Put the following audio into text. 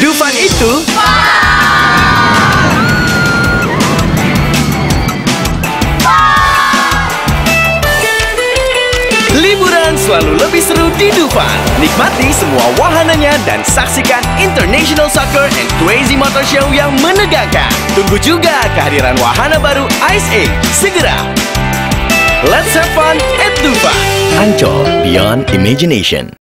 Dufan itu Liburan selalu lebih seru di Dufan. Nikmati semua wahananya dan saksikan International Soccer and Crazy Motor Show yang menegangkan. Tunggu juga kehadiran wahana baru Ice Age. Segera. Let's have fun at Dufan. Ancol Beyond Imagination.